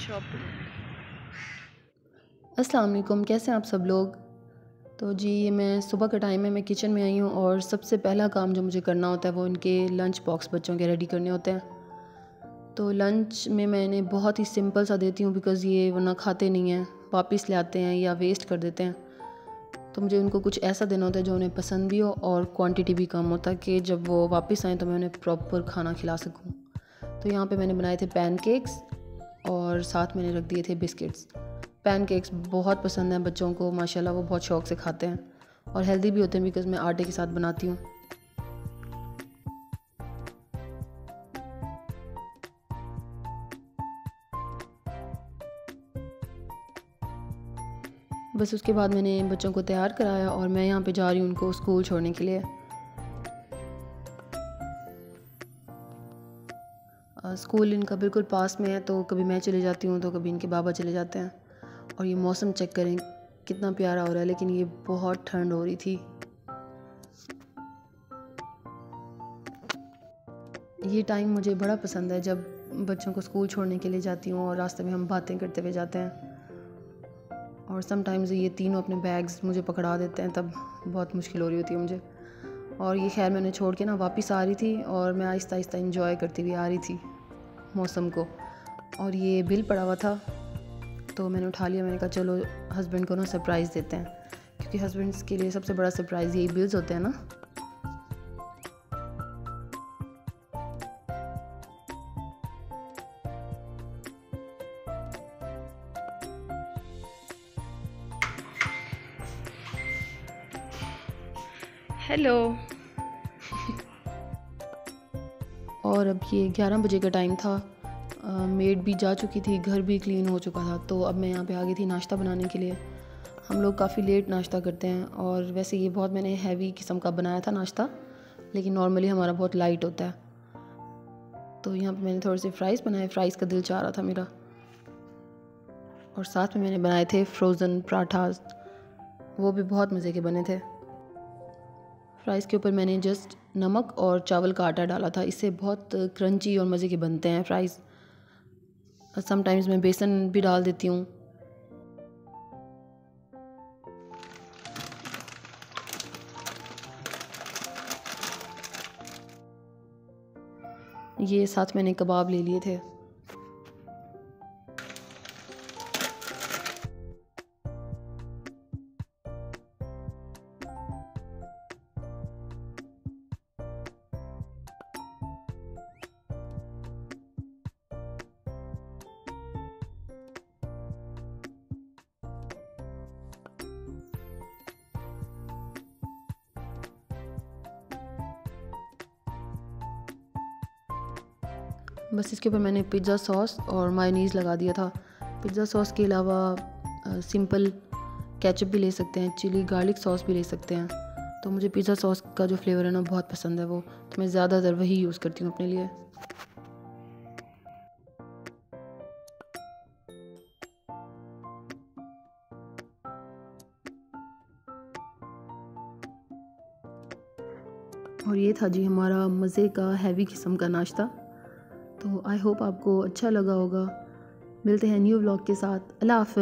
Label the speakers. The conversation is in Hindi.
Speaker 1: शॉपिंग वालेकुम कैसे हैं आप सब लोग? तो जी, ये मैं सुबह का टाइम है मैं किचन में आई हूँ और सबसे पहला काम जो मुझे करना होता है वो इनके लंच बॉक्स बच्चों के रेडी करने होते हैं। तो लंच में मैंने बहुत ही सिंपल सा देती हूँ बिकॉज़ ये वरना खाते नहीं हैं, वापस ले आते हैं या वेस्ट कर देते हैं। तो मुझे उनको कुछ ऐसा देना होता है जो उन्हें पसंद भी हो और क्वांटिटी भी कम है कि जब वो वापस आएँ तो मैं उन्हें प्रॉपर खाना खिला सकूँ। तो यहाँ पे मैंने बनाए थे पैनकेक्स और साथ मैंने रख दिए थे बिस्किट्स। पैनकेक्स बहुत पसंद हैं बच्चों को, माशाल्लाह वो बहुत शौक से खाते हैं। और हेल्दी भी होते हैं बिकॉज़ मैं आटे के साथ बनाती हूँ। बस उसके बाद मैंने बच्चों को तैयार कराया और मैं यहाँ पे जा रही हूँ उनको स्कूल छोड़ने के लिए। स्कूल इनका बिल्कुल पास में है तो कभी मैं चले जाती हूँ तो कभी इनके बाबा चले जाते हैं। और ये मौसम चेक करें, कितना प्यारा हो रहा है, लेकिन ये बहुत ठंड हो रही थी। ये टाइम मुझे बड़ा पसंद है, जब बच्चों को स्कूल छोड़ने के लिए जाती हूँ और रास्ते में हम बातें करते हुए जाते हैं। और समटाइम्स ये तीनों अपने बैग्स मुझे पकड़ा देते हैं, तब बहुत मुश्किल हो रही होती है मुझे। और ये खैर मैंने छोड़ के ना वापस आ रही थी, और मैं आहिस्ता आहिस्ता इंजॉय करती हुई आ रही थी। मौसम को। और ये बिल पड़ा हुआ था तो मैंने उठा लिया, मैंने कहा, चलो हस्बैंड को ना सरप्राइज़ देते हैं। क्योंकि हस्बैंड्स के लिए सबसे बड़ा सरप्राइज़ यही बिल्स होते हैं ना। हेलो और अब ये ग्यारह बजे का टाइम था। मेड भी जा चुकी थी, घर भी क्लीन हो चुका था तो अब मैं यहाँ पे आ गई थी नाश्ता बनाने के लिए। हम लोग काफ़ी लेट नाश्ता करते हैं, और वैसे ये बहुत मैंने हैवी किस्म का बनाया था नाश्ता, लेकिन नॉर्मली हमारा बहुत लाइट होता है। तो यहाँ पे मैंने थोड़े से फ्राइज़ बनाए फ्राइज़ का दिल चाह रहा था मेरा। और साथ में मैंने बनाए थे फ्रोज़न पराठाज वो भी बहुत मज़े के बने थे। फ्राइज़ के ऊपर मैंने जस्ट नमक और चावल का आटा डाला था। इससे बहुत क्रंची और मज़े के बनते हैं फ्राइज़ समटाइम्स मैं बेसन भी डाल देती हूँ। ये साथ मैंने कबाब ले लिए थे। बस इसके ऊपर मैंने पिज़्ज़ा सॉस और मायोनीज़ लगा दिया था। पिज़्ज़ा सॉस के अलावा सिंपल केचप भी ले सकते हैं, चिली गार्लिक सॉस भी ले सकते हैं। तो मुझे पिज़्ज़ा सॉस का जो फ्लेवर है ना, बहुत पसंद है वो। तो मैं ज़्यादातर वही यूज़ करती हूँ अपने लिए। और ये था जी हमारा मज़े का हैवी किस्म का नाश्ता। तो आई होप आपको अच्छा लगा होगा। मिलते हैं न्यू ब्लॉग के साथ। अल्लाह हाफ़